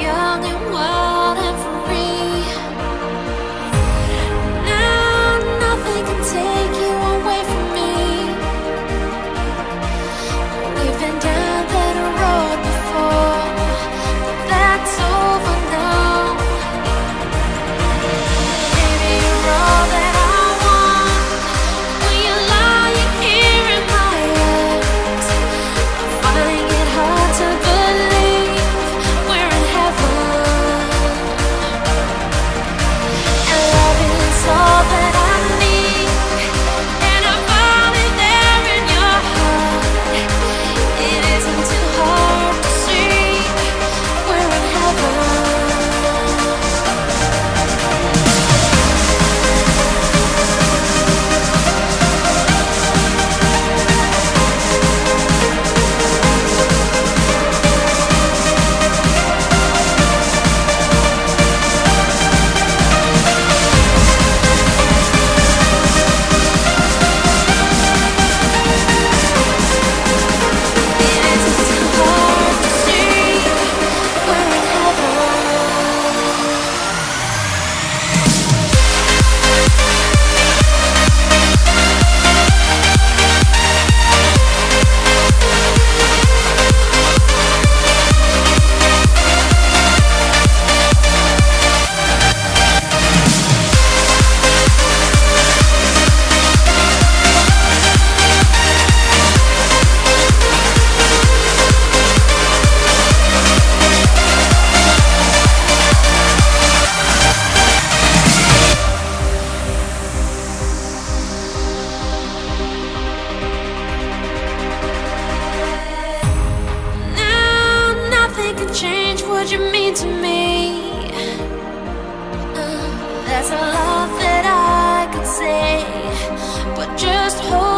young and wild. what you mean to me. Uh, that's a lot that I could say, but just hold.